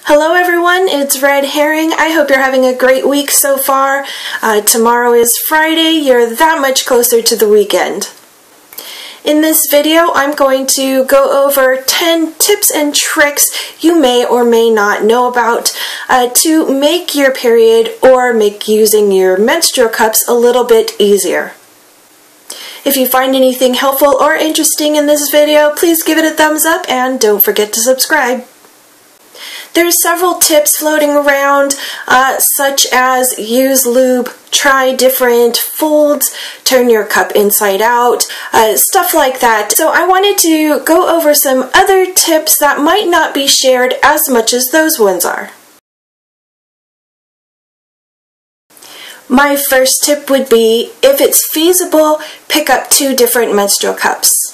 Hello everyone, it's Red Herring. I hope you're having a great week so far. Uh, tomorrow is Friday, you're that much closer to the weekend. In this video, I'm going to go over 10 tips and tricks you may or may not know about uh, to make your period or make using your menstrual cups a little bit easier. If you find anything helpful or interesting in this video, please give it a thumbs up and don't forget to subscribe. There's several tips floating around, uh, such as use lube, try different folds, turn your cup inside out, uh, stuff like that. So I wanted to go over some other tips that might not be shared as much as those ones are. My first tip would be, if it's feasible, pick up two different menstrual cups.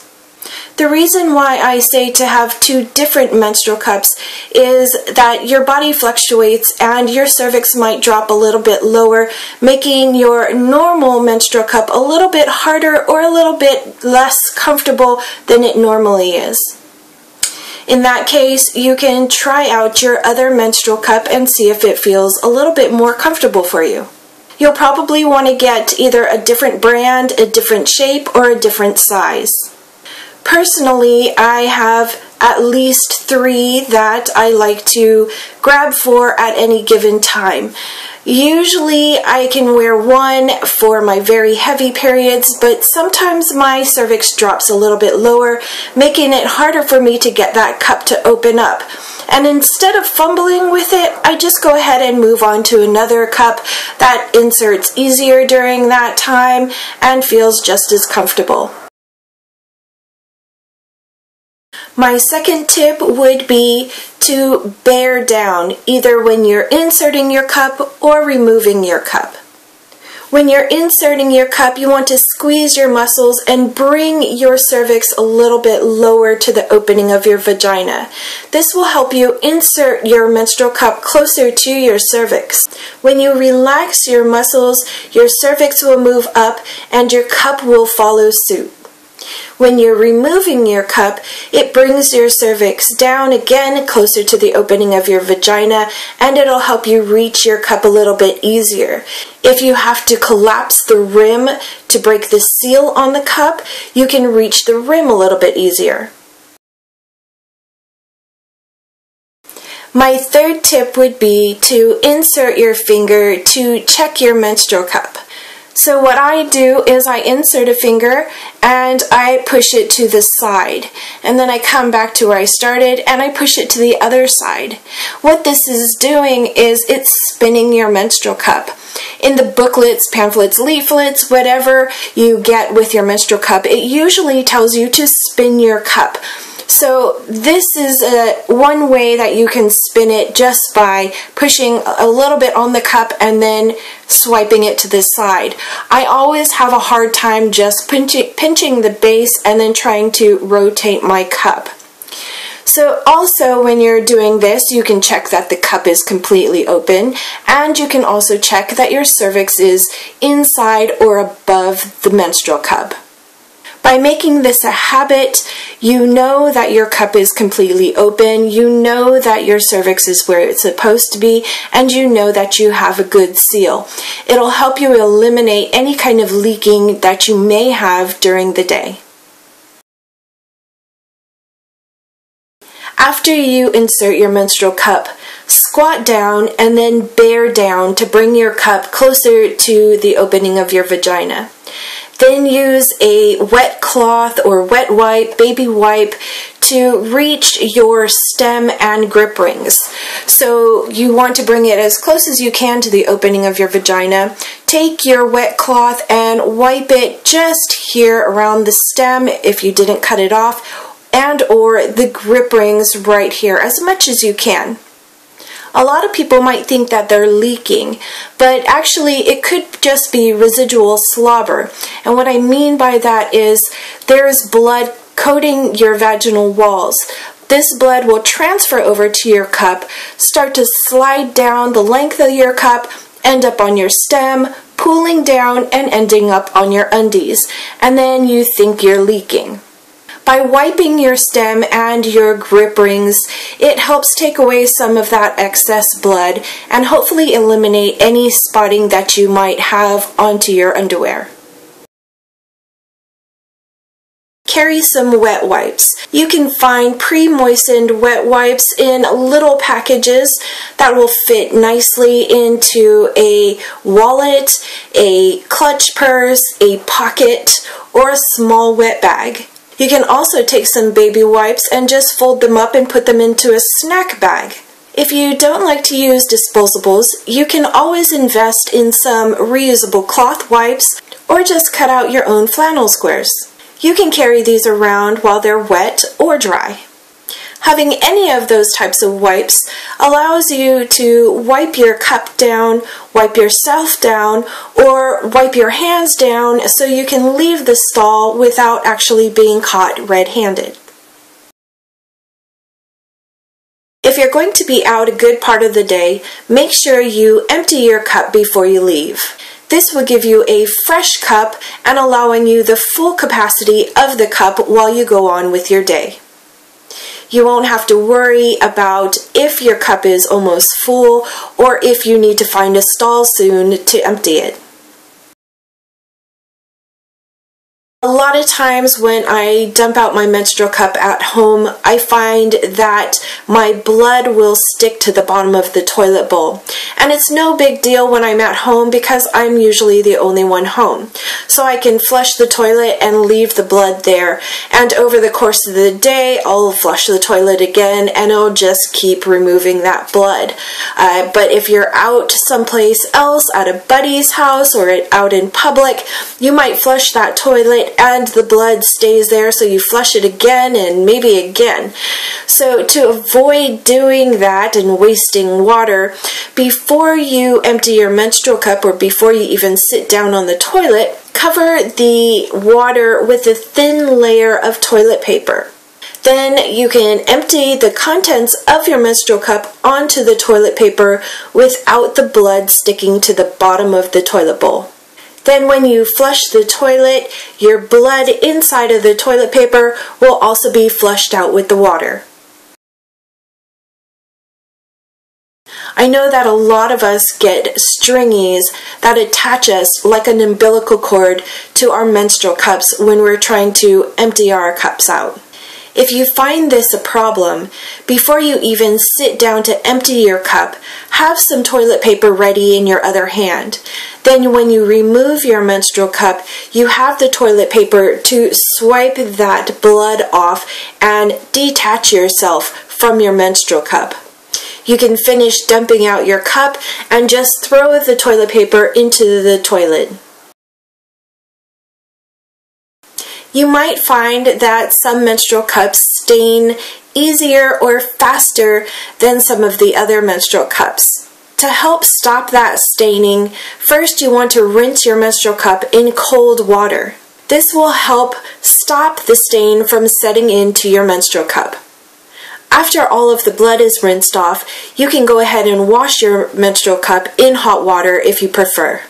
The reason why I say to have two different menstrual cups is that your body fluctuates and your cervix might drop a little bit lower, making your normal menstrual cup a little bit harder or a little bit less comfortable than it normally is. In that case, you can try out your other menstrual cup and see if it feels a little bit more comfortable for you. You'll probably want to get either a different brand, a different shape, or a different size. Personally, I have at least three that I like to grab for at any given time. Usually I can wear one for my very heavy periods, but sometimes my cervix drops a little bit lower, making it harder for me to get that cup to open up. And instead of fumbling with it, I just go ahead and move on to another cup that inserts easier during that time and feels just as comfortable. My second tip would be to bear down, either when you're inserting your cup or removing your cup. When you're inserting your cup, you want to squeeze your muscles and bring your cervix a little bit lower to the opening of your vagina. This will help you insert your menstrual cup closer to your cervix. When you relax your muscles, your cervix will move up and your cup will follow suit. When you're removing your cup, it brings your cervix down again closer to the opening of your vagina and it'll help you reach your cup a little bit easier. If you have to collapse the rim to break the seal on the cup, you can reach the rim a little bit easier. My third tip would be to insert your finger to check your menstrual cup. So what I do is I insert a finger and I push it to the side. And then I come back to where I started and I push it to the other side. What this is doing is it's spinning your menstrual cup. In the booklets, pamphlets, leaflets, whatever you get with your menstrual cup, it usually tells you to spin your cup. So this is a, one way that you can spin it just by pushing a little bit on the cup and then swiping it to the side. I always have a hard time just pinching, pinching the base and then trying to rotate my cup. So also when you're doing this, you can check that the cup is completely open and you can also check that your cervix is inside or above the menstrual cup. By making this a habit, you know that your cup is completely open, you know that your cervix is where it's supposed to be, and you know that you have a good seal. It'll help you eliminate any kind of leaking that you may have during the day. After you insert your menstrual cup, squat down and then bear down to bring your cup closer to the opening of your vagina. Then use a wet cloth or wet wipe, baby wipe, to reach your stem and grip rings. So you want to bring it as close as you can to the opening of your vagina. Take your wet cloth and wipe it just here around the stem if you didn't cut it off and or the grip rings right here as much as you can. A lot of people might think that they're leaking, but actually it could just be residual slobber. And what I mean by that is there's blood coating your vaginal walls. This blood will transfer over to your cup, start to slide down the length of your cup, end up on your stem, pooling down and ending up on your undies. And then you think you're leaking. By wiping your stem and your grip rings, it helps take away some of that excess blood and hopefully eliminate any spotting that you might have onto your underwear. carry some wet wipes. You can find pre-moistened wet wipes in little packages that will fit nicely into a wallet, a clutch purse, a pocket, or a small wet bag. You can also take some baby wipes and just fold them up and put them into a snack bag. If you don't like to use disposables, you can always invest in some reusable cloth wipes or just cut out your own flannel squares. You can carry these around while they're wet or dry. Having any of those types of wipes allows you to wipe your cup down, wipe yourself down, or wipe your hands down so you can leave the stall without actually being caught red-handed. If you're going to be out a good part of the day, make sure you empty your cup before you leave. This will give you a fresh cup and allowing you the full capacity of the cup while you go on with your day. You won't have to worry about if your cup is almost full or if you need to find a stall soon to empty it. A lot of times when I dump out my menstrual cup at home, I find that my blood will stick to the bottom of the toilet bowl. And it's no big deal when I'm at home because I'm usually the only one home. So I can flush the toilet and leave the blood there. And over the course of the day, I'll flush the toilet again and I'll just keep removing that blood. Uh, but if you're out someplace else, at a buddy's house or out in public, you might flush that toilet and the blood stays there so you flush it again and maybe again. So to avoid doing that and wasting water, before you empty your menstrual cup or before you even sit down on the toilet, cover the water with a thin layer of toilet paper. Then you can empty the contents of your menstrual cup onto the toilet paper without the blood sticking to the bottom of the toilet bowl. Then when you flush the toilet, your blood inside of the toilet paper will also be flushed out with the water. I know that a lot of us get stringies that attach us like an umbilical cord to our menstrual cups when we're trying to empty our cups out. If you find this a problem, before you even sit down to empty your cup, have some toilet paper ready in your other hand. Then when you remove your menstrual cup, you have the toilet paper to swipe that blood off and detach yourself from your menstrual cup. You can finish dumping out your cup and just throw the toilet paper into the toilet. You might find that some menstrual cups stain easier or faster than some of the other menstrual cups. To help stop that staining, first you want to rinse your menstrual cup in cold water. This will help stop the stain from setting into your menstrual cup. After all of the blood is rinsed off, you can go ahead and wash your menstrual cup in hot water if you prefer.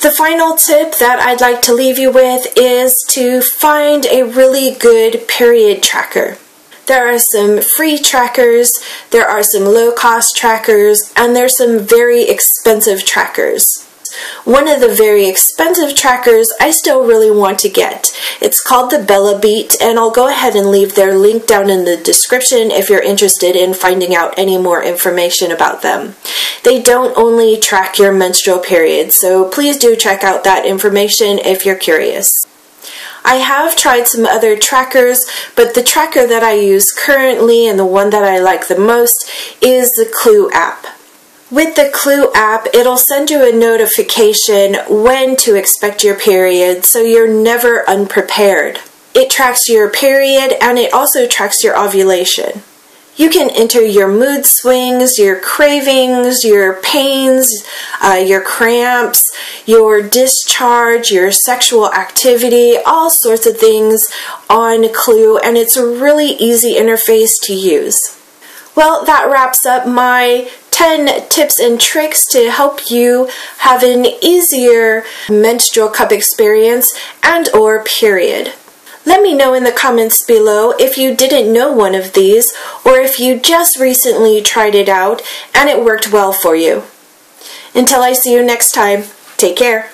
The final tip that I'd like to leave you with is to find a really good period tracker. There are some free trackers, there are some low cost trackers, and there's some very expensive trackers. One of the very expensive trackers I still really want to get. It's called the Bella Beat, and I'll go ahead and leave their link down in the description if you're interested in finding out any more information about them. They don't only track your menstrual period, so please do check out that information if you're curious. I have tried some other trackers, but the tracker that I use currently and the one that I like the most is the Clue app. With the Clue app, it'll send you a notification when to expect your period so you're never unprepared. It tracks your period and it also tracks your ovulation. You can enter your mood swings, your cravings, your pains, uh, your cramps, your discharge, your sexual activity, all sorts of things on Clue, and it's a really easy interface to use. Well, that wraps up my 10 tips and tricks to help you have an easier menstrual cup experience and or period. Let me know in the comments below if you didn't know one of these or if you just recently tried it out and it worked well for you. Until I see you next time, take care.